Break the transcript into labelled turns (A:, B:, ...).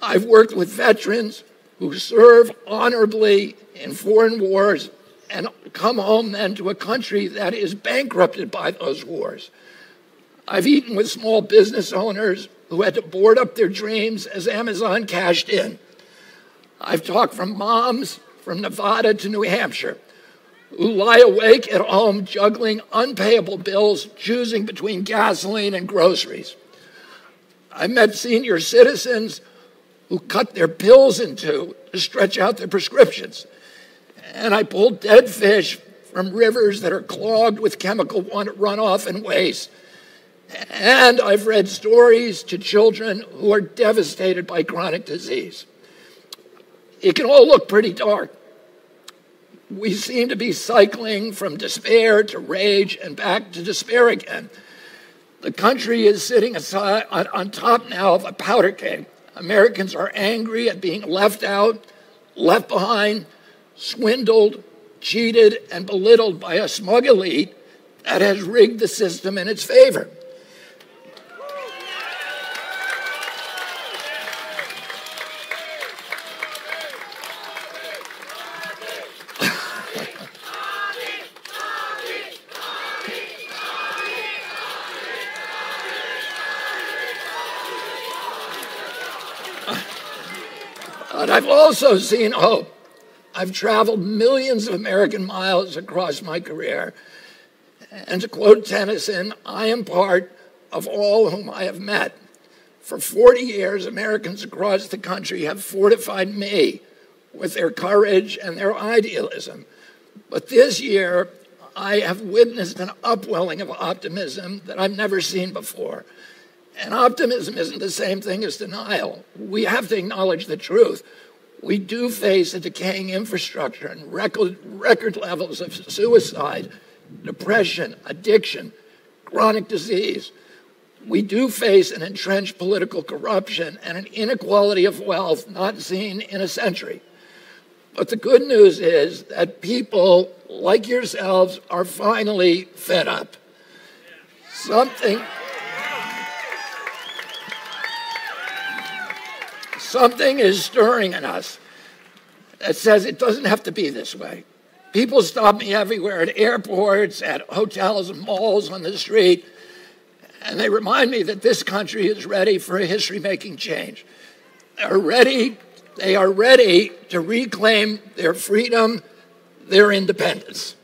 A: I've worked with veterans who serve honorably in foreign wars and come home then to a country that is bankrupted by those wars. I've eaten with small business owners who had to board up their dreams as Amazon cashed in. I've talked from moms from Nevada to New Hampshire who lie awake at home juggling unpayable bills, choosing between gasoline and groceries. I met senior citizens who cut their pills in two to stretch out their prescriptions. And I pulled dead fish from rivers that are clogged with chemical runoff and waste. And I've read stories to children who are devastated by chronic disease. It can all look pretty dark. We seem to be cycling from despair to rage and back to despair again. The country is sitting aside, on, on top now of a powder keg. Americans are angry at being left out, left behind, swindled, cheated, and belittled by a smug elite that has rigged the system in its favor. But I've also seen hope. I've traveled millions of American miles across my career. And to quote Tennyson, I am part of all whom I have met. For 40 years, Americans across the country have fortified me with their courage and their idealism. But this year, I have witnessed an upwelling of optimism that I've never seen before. And optimism isn't the same thing as denial. We have to acknowledge the truth. We do face a decaying infrastructure and record, record levels of suicide, depression, addiction, chronic disease. We do face an entrenched political corruption and an inequality of wealth not seen in a century. But the good news is that people like yourselves are finally fed up. Something. Something is stirring in us that says it doesn't have to be this way. People stop me everywhere at airports, at hotels and malls on the street, and they remind me that this country is ready for a history making change. They're ready, they are ready to reclaim their freedom, their independence.